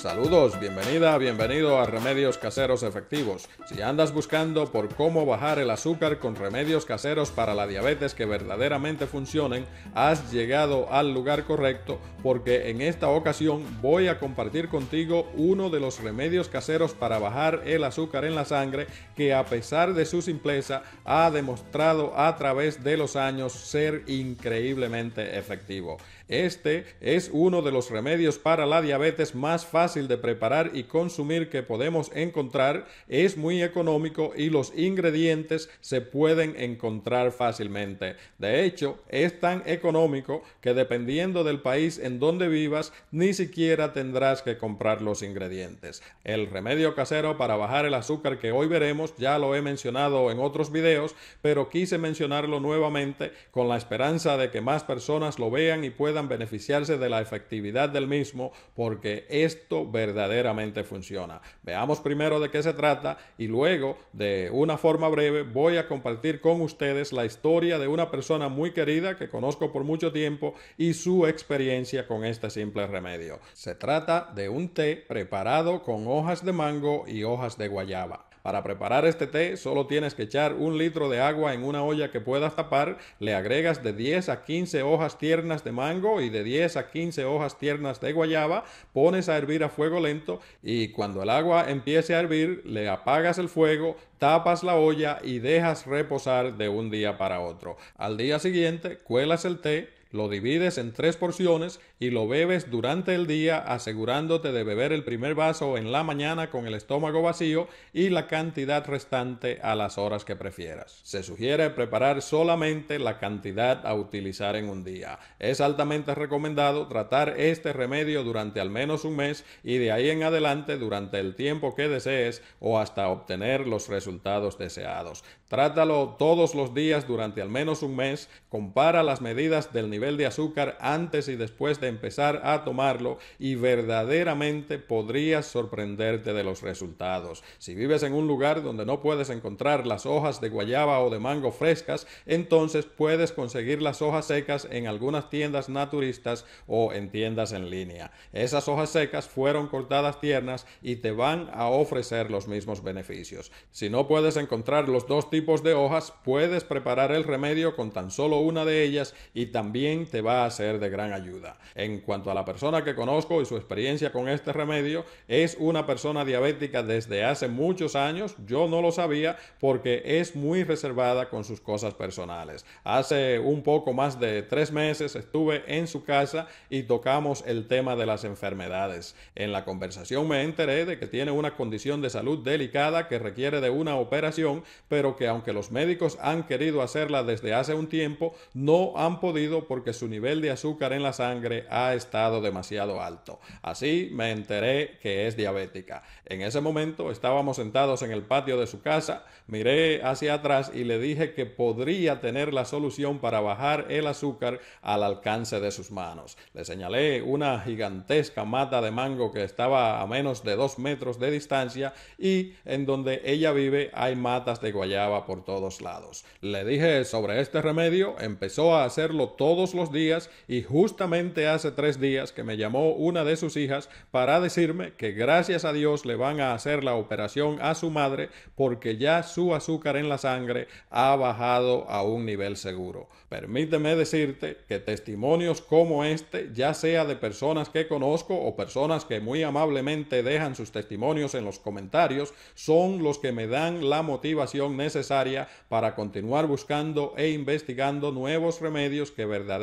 Saludos, bienvenida, bienvenido a Remedios Caseros Efectivos. Si andas buscando por cómo bajar el azúcar con remedios caseros para la diabetes que verdaderamente funcionen, has llegado al lugar correcto porque en esta ocasión voy a compartir contigo uno de los remedios caseros para bajar el azúcar en la sangre que a pesar de su simpleza ha demostrado a través de los años ser increíblemente efectivo. Este es uno de los remedios para la diabetes más fácil de preparar y consumir que podemos encontrar, es muy económico y los ingredientes se pueden encontrar fácilmente. De hecho, es tan económico que dependiendo del país en donde vivas, ni siquiera tendrás que comprar los ingredientes. El remedio casero para bajar el azúcar que hoy veremos ya lo he mencionado en otros videos, pero quise mencionarlo nuevamente con la esperanza de que más personas lo vean y puedan beneficiarse de la efectividad del mismo porque esto verdaderamente funciona. Veamos primero de qué se trata y luego de una forma breve voy a compartir con ustedes la historia de una persona muy querida que conozco por mucho tiempo y su experiencia con este simple remedio. Se trata de un té preparado con hojas de mango y hojas de guayaba. Para preparar este té solo tienes que echar un litro de agua en una olla que puedas tapar, le agregas de 10 a 15 hojas tiernas de mango y de 10 a 15 hojas tiernas de guayaba, pones a hervir a fuego lento y cuando el agua empiece a hervir le apagas el fuego, tapas la olla y dejas reposar de un día para otro. Al día siguiente cuelas el té, lo divides en tres porciones y lo bebes durante el día asegurándote de beber el primer vaso en la mañana con el estómago vacío y la cantidad restante a las horas que prefieras. Se sugiere preparar solamente la cantidad a utilizar en un día. Es altamente recomendado tratar este remedio durante al menos un mes y de ahí en adelante durante el tiempo que desees o hasta obtener los resultados deseados. Trátalo todos los días durante al menos un mes, compara las medidas del nivel de azúcar antes y después de empezar a tomarlo y verdaderamente podrías sorprenderte de los resultados. Si vives en un lugar donde no puedes encontrar las hojas de guayaba o de mango frescas, entonces puedes conseguir las hojas secas en algunas tiendas naturistas o en tiendas en línea. Esas hojas secas fueron cortadas tiernas y te van a ofrecer los mismos beneficios. Si no puedes encontrar los dos tipos de hojas, puedes preparar el remedio con tan solo una de ellas y también te va a ser de gran ayuda. En cuanto a la persona que conozco y su experiencia con este remedio, es una persona diabética desde hace muchos años. Yo no lo sabía porque es muy reservada con sus cosas personales. Hace un poco más de tres meses estuve en su casa y tocamos el tema de las enfermedades. En la conversación me enteré de que tiene una condición de salud delicada que requiere de una operación, pero que aunque los médicos han querido hacerla desde hace un tiempo, no han podido porque su nivel de azúcar en la sangre ha estado demasiado alto. Así me enteré que es diabética. En ese momento estábamos sentados en el patio de su casa, miré hacia atrás y le dije que podría tener la solución para bajar el azúcar al alcance de sus manos. Le señalé una gigantesca mata de mango que estaba a menos de dos metros de distancia y en donde ella vive hay matas de guayaba por todos lados. Le dije sobre este remedio, empezó a hacerlo todos los días y justamente hace tres días que me llamó una de sus hijas para decirme que gracias a Dios le van a hacer la operación a su madre porque ya su azúcar en la sangre ha bajado a un nivel seguro. Permíteme decirte que testimonios como este, ya sea de personas que conozco o personas que muy amablemente dejan sus testimonios en los comentarios, son los que me dan la motivación necesaria para continuar buscando e investigando nuevos remedios que verdaderamente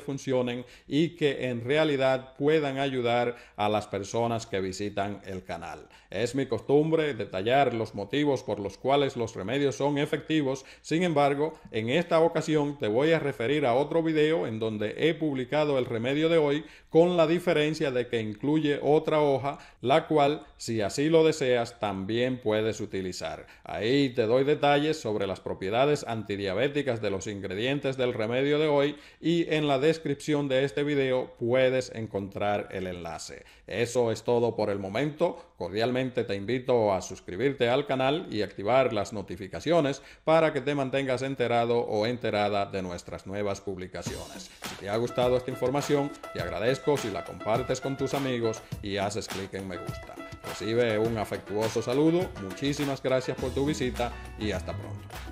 funcionen y que en realidad puedan ayudar a las personas que visitan el canal. Es mi costumbre detallar los motivos por los cuales los remedios son efectivos, sin embargo, en esta ocasión te voy a referir a otro video en donde he publicado el remedio de hoy con la diferencia de que incluye otra hoja, la cual, si así lo deseas, también puedes utilizar. Ahí te doy detalles sobre las propiedades antidiabéticas de los ingredientes del remedio de hoy en la descripción de este video puedes encontrar el enlace. Eso es todo por el momento. Cordialmente te invito a suscribirte al canal y activar las notificaciones para que te mantengas enterado o enterada de nuestras nuevas publicaciones. Si te ha gustado esta información, te agradezco si la compartes con tus amigos y haces clic en me gusta. Recibe un afectuoso saludo, muchísimas gracias por tu visita y hasta pronto.